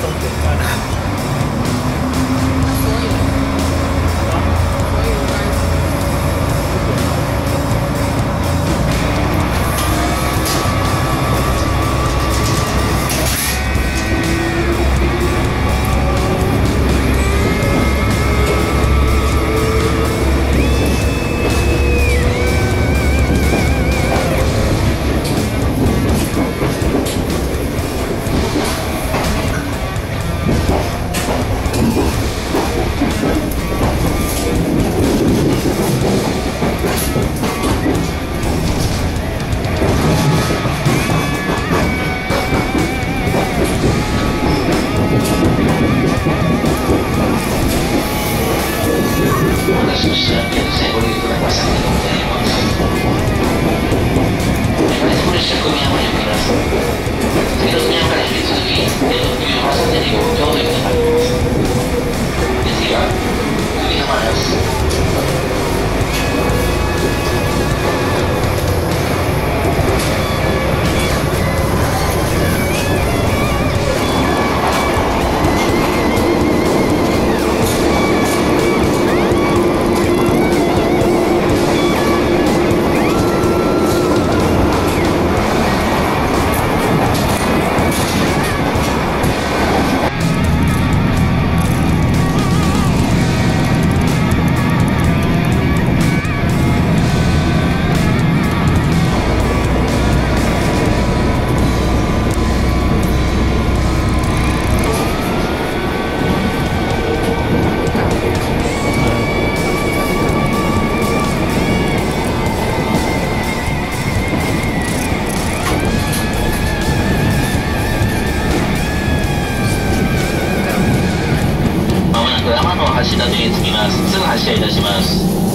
とんでるかな two seconds. の橋立に着きます。すぐ発車いたします。